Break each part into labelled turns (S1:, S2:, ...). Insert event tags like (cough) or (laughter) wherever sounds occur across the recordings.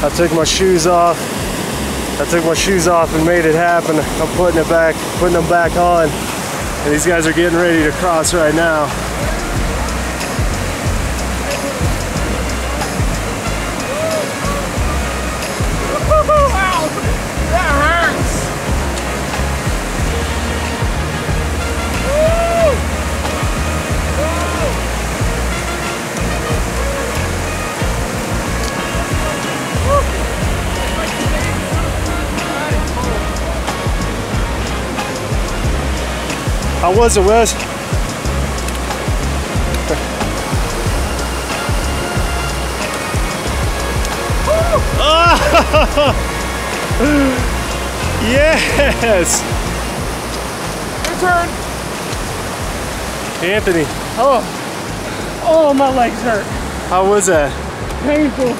S1: I took my shoes off. I took my shoes off and made it happen. I'm putting it back, putting them back on. And these guys are getting ready to cross right now. How was it, Wes? (laughs) yes!
S2: Your turn.
S1: Anthony,
S2: Oh. Oh, my legs hurt.
S1: how was that?
S2: Painful.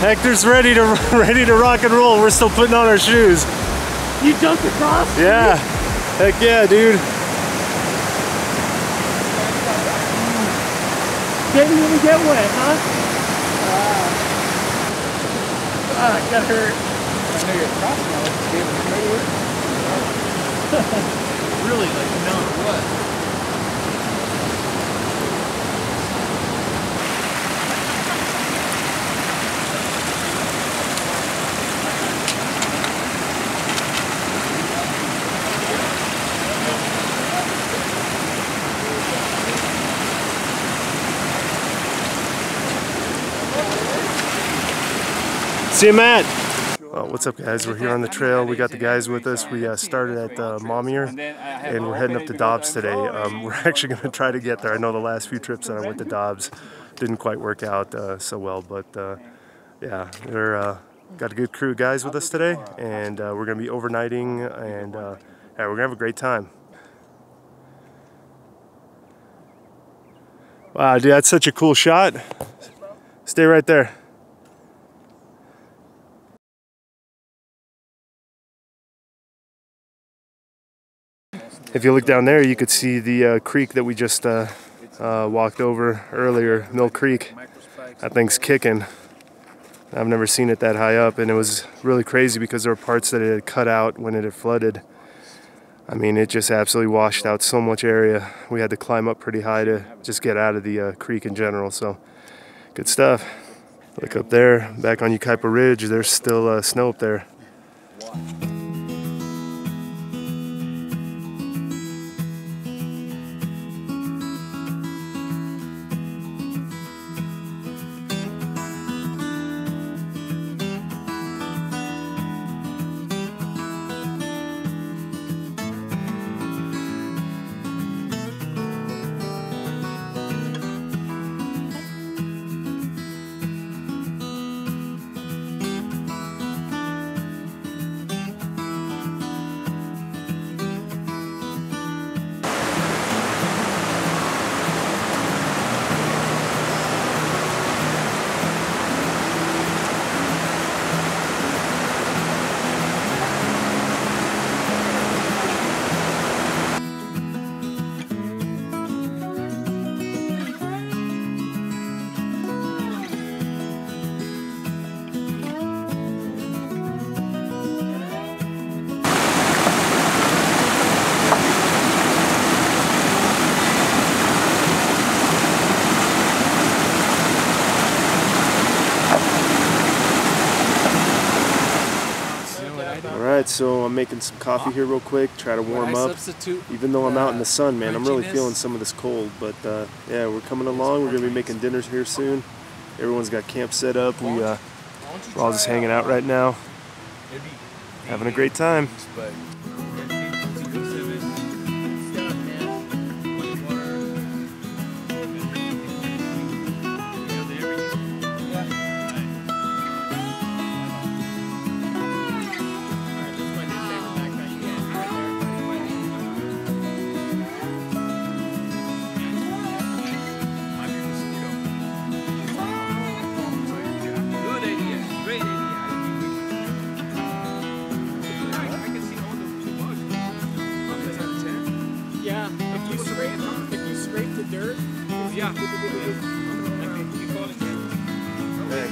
S1: Hector's ready to (laughs) ready to rock and roll. We're still putting on our shoes.
S2: You jumped across?
S1: Yeah. Heck yeah, dude.
S2: Didn't even get wet, huh? Ah, it got hurt.
S3: I know you're crossing McGregor. (laughs) really, like no what.
S1: See you, Matt. Uh, what's up, guys? We're here on the trail. We got the guys with us. We uh, started at uh, and we're heading up to Dobbs today. Um, (laughs) we're actually going to try to get there. I know the last few trips that I went to Dobbs didn't quite work out uh, so well, but uh, yeah, we're uh, got a good crew of guys with us today, and uh, we're going to be overnighting, and uh, yeah, we're going to have a great time. Wow, dude, that's such a cool shot. Stay right there. If you look down there, you could see the uh, creek that we just uh, uh, walked over earlier, Mill Creek. That thing's kicking. I've never seen it that high up, and it was really crazy because there were parts that it had cut out when it had flooded. I mean, it just absolutely washed out so much area. We had to climb up pretty high to just get out of the uh, creek in general. So, good stuff. Look up there, back on Yucaipa Ridge. There's still uh, snow up there. So I'm making some coffee here real quick, try to warm up. Even though I'm out in the sun, man, I'm really feeling some of this cold. But uh, yeah, we're coming along. We're gonna be making dinners here soon. Everyone's got camp set up. We uh, we're all just hanging out right now, having a great time.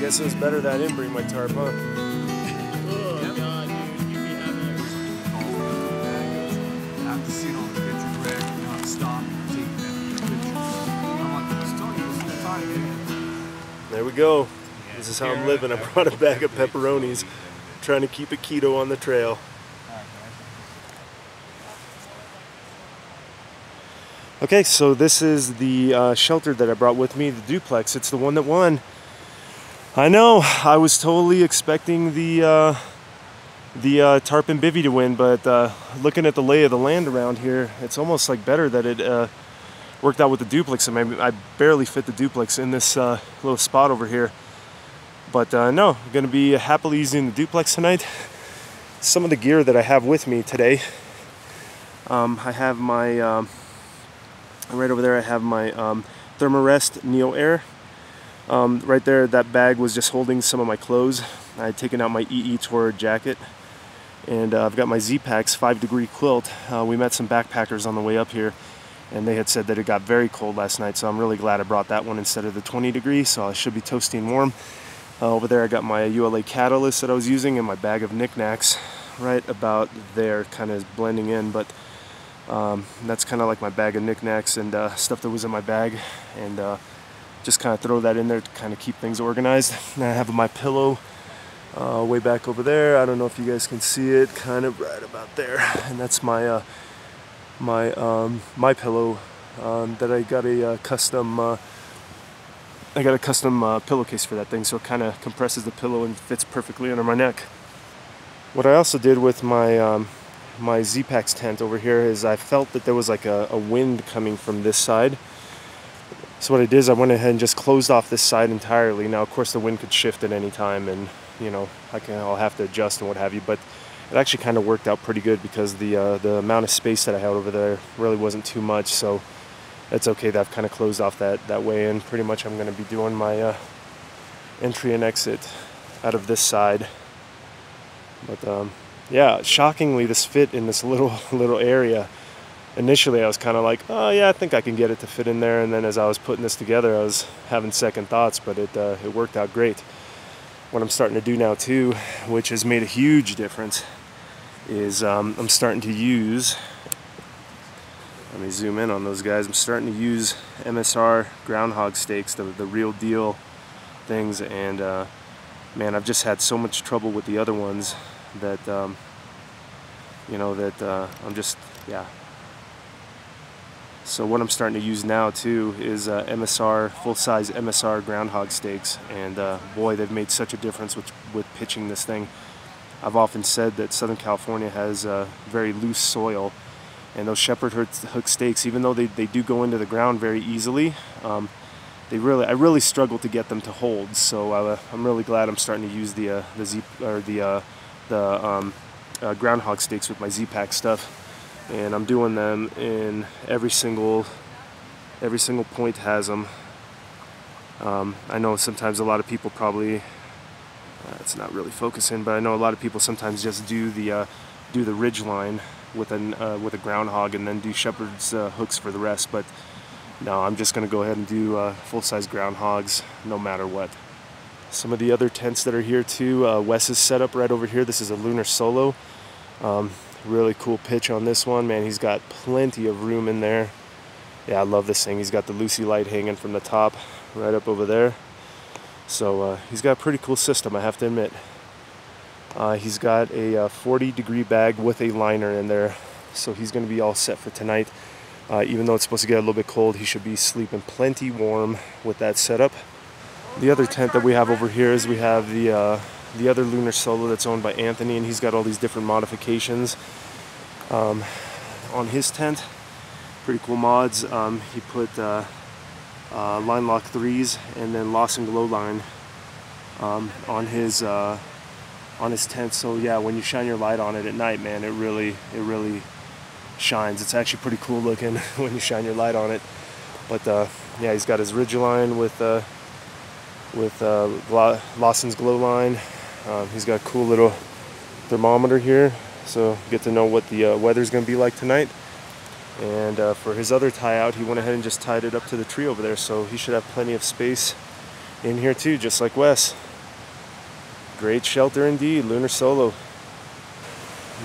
S1: Guess it was better that I didn't bring my tarp, huh?
S2: Oh, God, dude. You'd be having.
S3: I'm this.
S1: There we go. This is how I'm living. I brought a bag of pepperonis, trying to keep it keto on the trail. Okay, so this is the uh, shelter that I brought with me, the duplex. It's the one that won. I know. I was totally expecting the uh, the uh, tarp and bivy to win, but uh, looking at the lay of the land around here, it's almost like better that it uh, worked out with the duplex. I mean, I barely fit the duplex in this uh, little spot over here. But uh, no, I'm to be happily using the duplex tonight. Some of the gear that I have with me today, um, I have my, um, right over there, I have my um, Thermarest Neo Air. Um, right there, that bag was just holding some of my clothes. I had taken out my EE Tour jacket. And uh, I've got my Z-Packs 5 degree quilt. Uh, we met some backpackers on the way up here and they had said that it got very cold last night so I'm really glad I brought that one instead of the 20 degree so I should be toasty and warm. Uh, over there I got my ULA catalyst that I was using and my bag of knickknacks right about there kind of blending in but um, that's kind of like my bag of knickknacks and uh, stuff that was in my bag and uh, just kind of throw that in there to kind of keep things organized. And (laughs) I have my pillow uh, way back over there. I don't know if you guys can see it, kind of right about there. (laughs) And that's my uh, my um, my pillow um, that I got a uh, custom. Uh, I got a custom uh, pillowcase for that thing, so it kind of compresses the pillow and fits perfectly under my neck. What I also did with my um, my Z-Packs tent over here is I felt that there was like a, a wind coming from this side. So what I did is I went ahead and just closed off this side entirely. Now, of course, the wind could shift at any time, and you know I can I'll have to adjust and what have you. But it actually kind of worked out pretty good because the uh, the amount of space that I had over there really wasn't too much. So it's okay that I've kind of closed off that that way, and pretty much I'm going to be doing my uh, entry and exit out of this side. But um, yeah, shockingly, this fit in this (laughs) little little area. Initially, I was kind of like, oh yeah, I think I can get it to fit in there. And then as I was putting this together, I was having second thoughts, but it uh, it worked out great. What I'm starting to do now too, which has made a huge difference, is um, I'm starting to use. Let me zoom in on those guys. I'm starting to use MSR groundhog stakes, the the real deal things, and uh, man, I've just had so much trouble with the other ones that um, you know that uh, I'm just yeah. So what I'm starting to use now too is uh, MSR full-size MSR groundhog stakes, and uh, boy, they've made such a difference with with pitching this thing. I've often said that Southern California has uh, very loose soil, and those shepherd hook stakes, even though they, they do go into the ground very easily, um, they really I really struggle to get them to hold. So uh, I'm really glad I'm starting to use the uh, the Z or the uh, the um, groundhog stakes with my Z-Pack stuff, and I'm doing them in every single every single point has them. Um, I know sometimes a lot of people probably uh, it's not really focusing, but I know a lot of people sometimes just do the uh, do the ridge line with an uh, with a groundhog and then do shepherd's uh, hooks for the rest. But no, I'm just going to go ahead and do uh, full-size groundhogs no matter what. Some of the other tents that are here too. Uh, Wes's setup right over here. This is a Lunar Solo. Um, really cool pitch on this one, man. He's got plenty of room in there. Yeah, I love this thing. He's got the Luci light hanging from the top right up over there. So uh, he's got a pretty cool system, I have to admit. Uh, he's got a uh, 40 degree bag with a liner in there, so he's going to be all set for tonight. Uh, even though it's supposed to get a little bit cold, he should be sleeping plenty warm with that setup. The other tent that we have over here is we have the uh, the other Lunar Solo that's owned by Anthony, and he's got all these different modifications um, on his tent. Pretty cool mods. Um, he put uh, uh, line lock threes and then Lawson glow line um, on his uh, on his tent. So yeah, when you shine your light on it at night, man, it really it really shines. It's actually pretty cool looking (laughs) when you shine your light on it. But uh, yeah, he's got his ridge line with uh, with uh, Lawson's glow line. Um, he's got a cool little thermometer here, so get to know what the uh, weather's going to be like tonight. And uh, for his other tie out, he went ahead and just tied it up to the tree over there, so he should have plenty of space in here too, just like Wes. Great shelter indeed, Lunar Solo.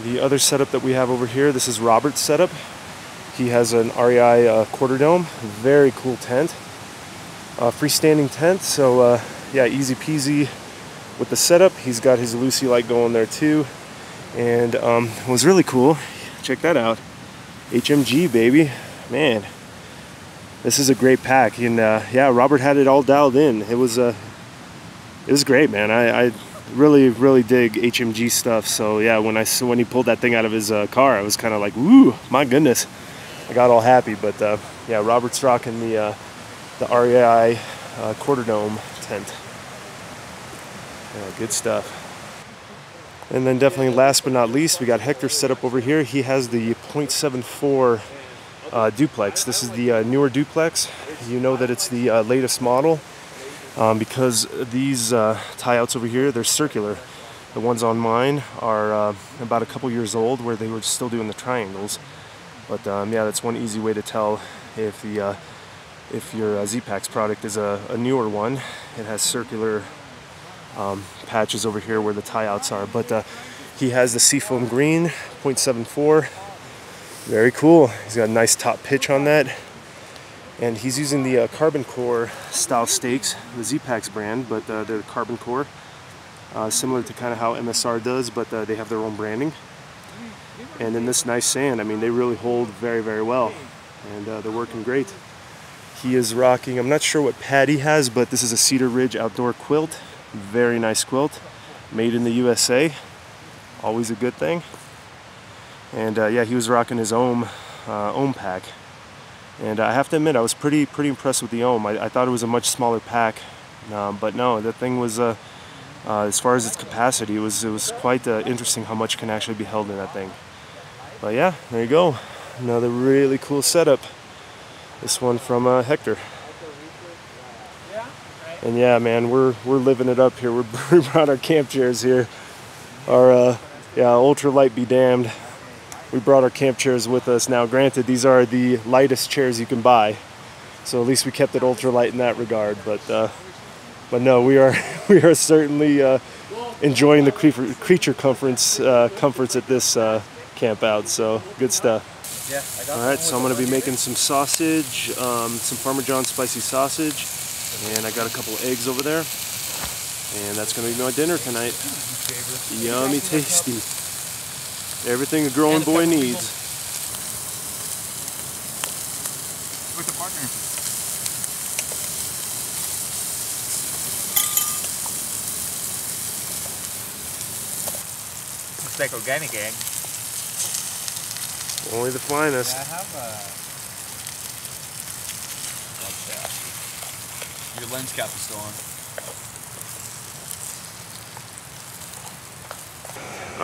S1: The other setup that we have over here, this is Robert's setup. He has an REI uh, quarter dome, very cool tent. Uh, freestanding tent, so uh, yeah, easy peasy with the setup. He's got his Luci light going there too. And um, was really cool, check that out. HMG baby, man. This is a great pack, and uh, yeah, Robert had it all dialed in. It was uh, it was great, man. I, I really, really dig HMG stuff. So yeah, when I when he pulled that thing out of his uh, car, I was kind of like, "Woo, my goodness!" I got all happy. But uh, yeah, Robert's rocking the uh, the REI uh, quarter dome tent. Yeah, good stuff. And then definitely last but not least, we got Hector set up over here. He has the 0.74 uh, duplex. This is the uh, newer duplex. You know that it's the uh, latest model um, because these uh, tie outs over here, they're circular. The ones on mine are uh, about a couple years old where they were still doing the triangles. But um, yeah, that's one easy way to tell if the uh, if your uh, Z-Packs product is a, a, newer one. It has circular um, patches over here where the tie outs are. But uh, he has the Seafoam Green 0.74. Very cool. He's got a nice top pitch on that. And he's using the uh, Carbon Core style stakes, the Z-Packs brand, but uh, they're Carbon Core. Uh, similar to kind of how MSR does, but uh, they have their own branding. And in this nice sand, I mean, they really hold very, very well. And uh, they're working great. He is rocking, I'm not sure what pad he has, but this is a Cedar Ridge outdoor quilt. Very nice quilt, made in the USA. Always a good thing. And uh, yeah, he was rocking his Ohm, uh, Ohm pack. And I have to admit, I was pretty pretty impressed with the Ohm. I, I thought it was a much smaller pack, um, but no, that thing was, uh, uh, as far as its capacity, it was it was quite uh, interesting how much can actually be held in that thing. But yeah, there you go, another really cool setup. This one from uh, Hector. And yeah, man, we're we're living it up here. We're, (laughs) we brought our camp chairs here. Our uh, yeah, ultralight be damned we brought our camp chairs with us. Now, granted, these are the lightest chairs you can buy, so at least we kept it ultralight in that regard. But uh, but no, we are (laughs) we are certainly uh, enjoying the creature, creature comforts uh, comforts at this uh, camp out. So good stuff.
S3: Yeah,
S1: All right, so I'm going to be making some sausage, um, some Farmer John spicy sausage, and I got a couple eggs over there. And that's going to be my dinner tonight. Yummy tasty. Everything a growing boy needs.
S3: With the partner. It's like organic egg.
S1: Only the finest.
S3: I have a. Your lens cap is still on.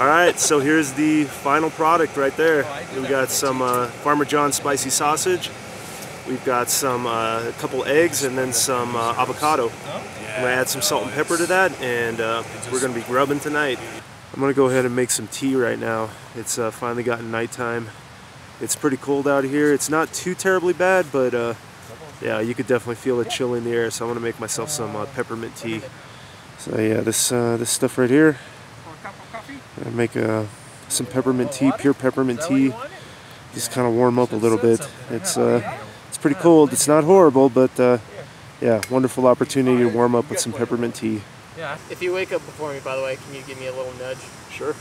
S1: All right, so here's the final product right there. We got some uh, Farmer John spicy sausage. We've got some, uh, a couple eggs and then some uh, avocado. I'm gonna add some salt and pepper to that and uh, we're gonna be grubbing tonight. I'm gonna go ahead and make some tea right now. It's uh, finally gotten nighttime. It's pretty cold out here. It's not too terribly bad, but uh, yeah, you could definitely feel a chill in the air. So I'm gonna make myself some peppermint tea. So yeah, this this stuff right here I make uh, some peppermint tea, pure peppermint tea. Just kind of warm up a little bit. It's uh, it's pretty cold. It's not horrible, but uh, yeah, wonderful opportunity to warm up with some peppermint tea.
S2: Yeah. If you wake up before me, by the way, can you give me a little nudge?
S1: Sure.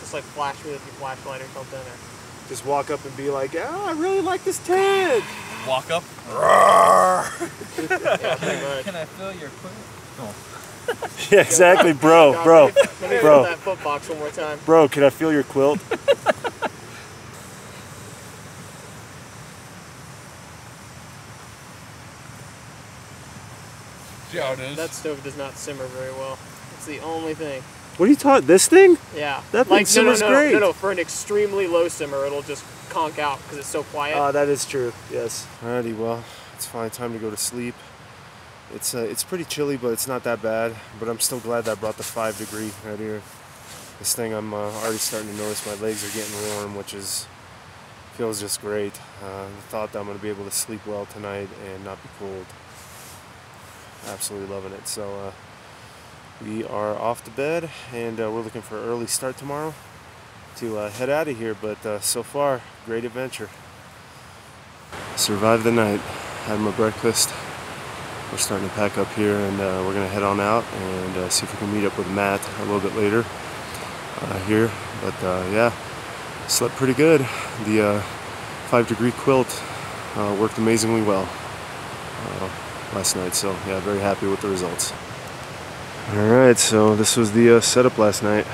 S2: Just like flash me with your flashlight or something. Or...
S1: Just walk up and be like, oh, I really like this tent.
S3: Walk up.
S2: yeah, pretty (laughs) much.
S3: Can I feel your quilt? (laughs)
S1: yeah, exactly, bro,
S2: God,
S1: bro,
S2: let me, let me
S1: bro.
S2: that foot box one more time.
S1: bro. Can I feel your quilt? (laughs)
S3: Yeah, it is.
S2: That stove does not simmer very well. It's the only thing.
S1: What are you taught? This thing?
S2: Yeah.
S1: That thing
S2: like, no, no, no,
S1: great.
S2: No, no, for an extremely low simmer, it'll just conk out because it's so quiet.
S1: Ah, that is true. Yes. Alrighty, well, it's finally time to go to sleep. It's uh, it's pretty chilly, but it's not that bad. But I'm still glad that I brought the five degree right here. This thing, I'm uh, already starting to notice my legs are getting warm, which is feels just great. Uh, the thought that I'm going to be able to sleep well tonight and not be cold. absolutely loving it. So uh, we are off to bed, and uh, we're looking for an early start tomorrow to uh, head out of here. But uh, so far, great adventure. Survived the night, had my breakfast. We're starting to pack up here, and uh, we're gonna head on out and uh, see if we can meet up with Matt a little bit later uh, here. But yeah, slept pretty good. The five degree quilt worked amazingly well last night. So yeah, very happy with the results. All right, so this was the uh, setup last night.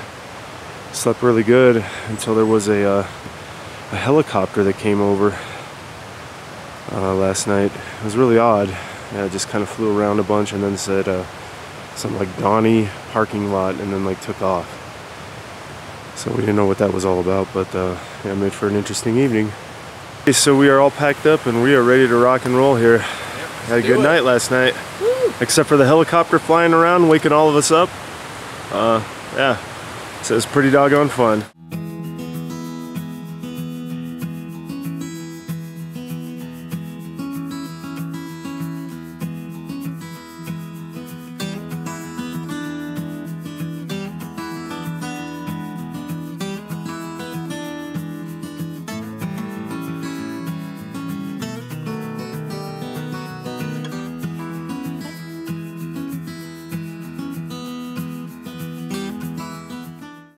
S1: Slept really good until there was a, uh, a helicopter that came over uh, last night. It was really odd. Yeah, it just kind of flew around a bunch and then said uh, something like Donnie parking lot and then like took off. So we didn't know what that was all about, but uh, yeah, made for an interesting evening. Okay, so we are all packed up and we are ready to rock and roll here. Had a good night last night, except for the helicopter flying around, waking all of us up. Uh, yeah, so it was pretty doggone fun.